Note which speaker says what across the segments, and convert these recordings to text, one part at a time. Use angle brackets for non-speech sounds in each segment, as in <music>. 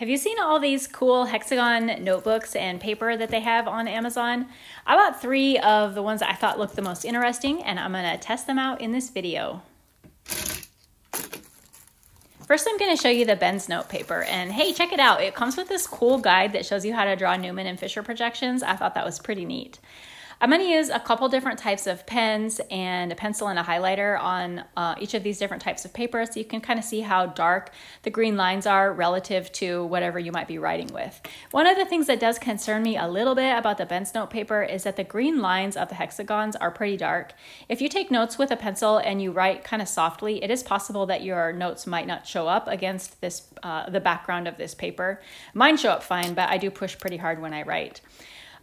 Speaker 1: Have you seen all these cool hexagon notebooks and paper that they have on Amazon? I bought three of the ones I thought looked the most interesting and I'm gonna test them out in this video. First, I'm gonna show you the Benznote paper and hey, check it out. It comes with this cool guide that shows you how to draw Newman and Fischer projections. I thought that was pretty neat. I'm to use a couple different types of pens and a pencil and a highlighter on uh, each of these different types of paper so you can kind of see how dark the green lines are relative to whatever you might be writing with. One of the things that does concern me a little bit about the Benznote paper is that the green lines of the hexagons are pretty dark. If you take notes with a pencil and you write kind of softly, it is possible that your notes might not show up against this uh, the background of this paper. Mine show up fine, but I do push pretty hard when I write.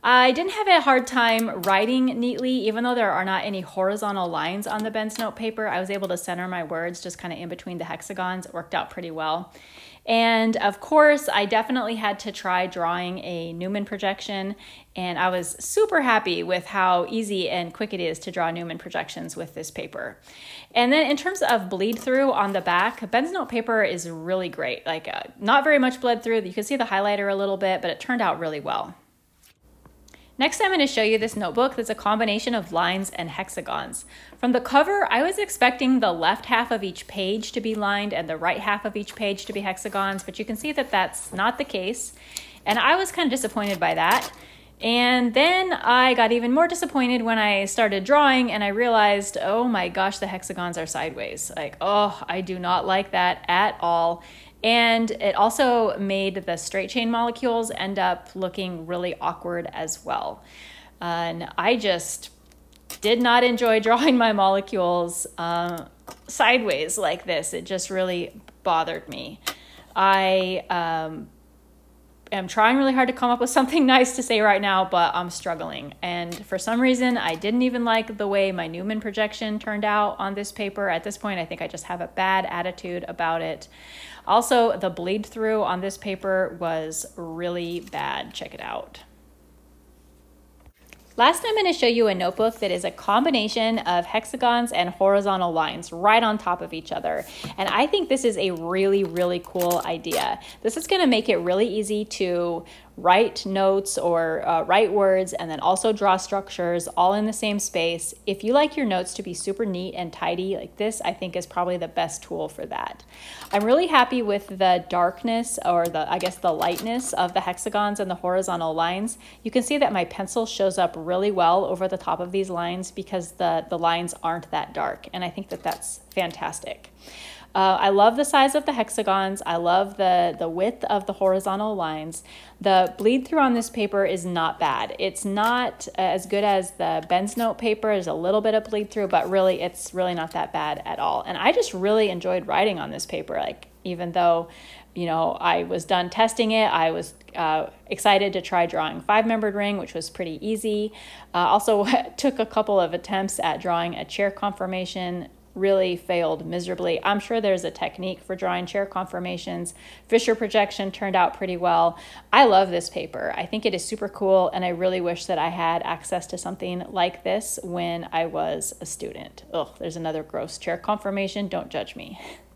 Speaker 1: I didn't have a hard time writing neatly, even though there are not any horizontal lines on the Benznote paper. I was able to center my words just kind of in between the hexagons. It worked out pretty well. And of course, I definitely had to try drawing a Newman projection, and I was super happy with how easy and quick it is to draw Newman projections with this paper. And then in terms of bleed through on the back, Benznote paper is really great. Like, uh, not very much bled through. You can see the highlighter a little bit, but it turned out really well. Next, I'm going to show you this notebook that's a combination of lines and hexagons. From the cover, I was expecting the left half of each page to be lined and the right half of each page to be hexagons, but you can see that that's not the case. And I was kind of disappointed by that. And then I got even more disappointed when I started drawing and I realized, oh my gosh, the hexagons are sideways. Like, oh, I do not like that at all. And it also made the straight chain molecules end up looking really awkward as well. And I just did not enjoy <laughs> drawing my molecules uh, sideways like this. It just really bothered me. I um, am trying really hard to come up with something <laughs> nice to say right now, but I'm struggling. And for some reason, I didn't even like the way my Newman projection turned out on this paper. At this point, I think I just have a bad attitude about it. Also, the bleed through on this paper was really bad. Check it out. Last, I'm going to show you a notebook that is a combination of hexagons and horizontal lines right on top of each other. And I think this is a really, really cool idea. This is going to make it really easy to write notes or uh, write words and then also draw structures all in the same space. If you like your notes to be super neat and tidy like this, I think is probably the best tool for that. I'm really happy with the darkness or the, I guess the lightness of the hexagons and the horizontal lines. You can see that my pencil shows up really well over the top of these lines because the, the lines aren't that dark. And I think that that's fantastic. Uh, I love the size of the hexagons. I love the, the width of the horizontal lines. The bleed through on this paper is not bad. It's not as good as the Benznote paper. There's a little bit of bleed through, but really it's really not that bad at all. And I just really enjoyed writing on this paper. Like even though you know, I was done testing it. I was uh, excited to try drawing five-membered ring, which was pretty easy. Uh, also <laughs> took a couple of attempts at drawing a chair conformation really failed miserably. I'm sure there's a technique for drawing chair conformations. Fischer projection turned out pretty well. I love this paper. I think it is super cool, and I really wish that I had access to something like this when I was a student. Ugh, there's another gross chair conformation. Don't judge me. <laughs>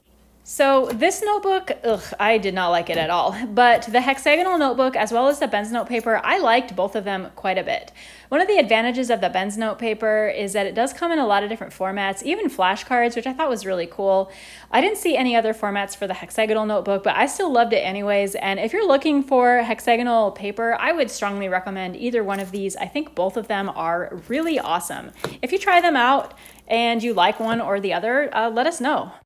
Speaker 1: So this notebook, ugh, I did not like it at all. But the hexagonal notebook, as well as the Benznote paper, I liked both of them quite a bit. One of the advantages of the Benznote paper is that it does come in a lot of different formats, even flashcards, which I thought was really cool. I didn't see any other formats for the hexagonal notebook, but I still loved it anyways. And if you're looking for hexagonal paper, I would strongly recommend either one of these. I think both of them are really awesome. If you try them out and you like one or the other, uh, let us know.